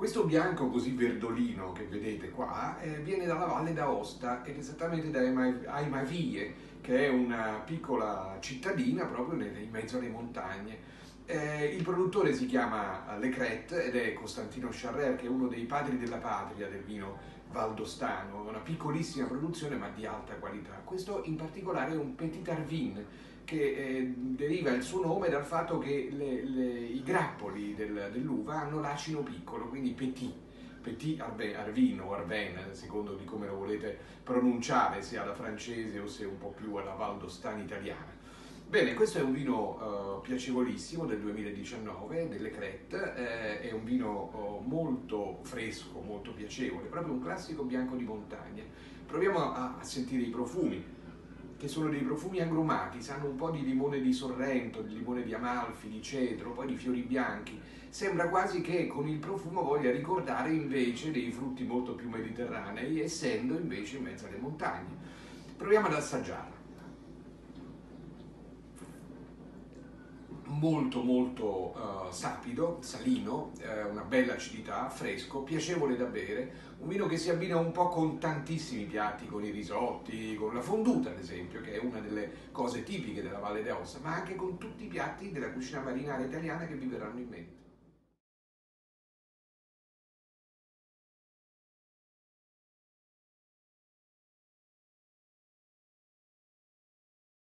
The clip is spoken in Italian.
Questo bianco così verdolino che vedete qua eh, viene dalla Valle d'Aosta ed esattamente da Aimavie, che è una piccola cittadina proprio in mezzo alle montagne. Eh, il produttore si chiama Le Crette ed è Costantino Charrer, che è uno dei padri della patria del vino valdostano, una piccolissima produzione ma di alta qualità. Questo in particolare è un Petit Arvin che eh, deriva il suo nome dal fatto che le, le, i grappoli del, dell'uva hanno l'acino piccolo, quindi petit. Petit Arvin o Arven, secondo di come lo volete pronunciare, sia alla francese o se un po' più alla valdostana italiana. Bene, questo è un vino uh, piacevolissimo del 2019, delle Crette, eh, è un vino uh, molto fresco, molto piacevole, proprio un classico bianco di montagna. Proviamo a, a sentire i profumi, che sono dei profumi agrumati, sanno un po' di limone di Sorrento, di limone di Amalfi, di cedro, poi di fiori bianchi. Sembra quasi che con il profumo voglia ricordare invece dei frutti molto più mediterranei, essendo invece in mezzo alle montagne. Proviamo ad assaggiarla. Molto molto uh, sapido, salino, uh, una bella acidità, fresco, piacevole da bere, un vino che si abbina un po' con tantissimi piatti, con i risotti, con la fonduta ad esempio, che è una delle cose tipiche della Valle d'Aosta, ma anche con tutti i piatti della cucina marinara italiana che vi verranno in mente.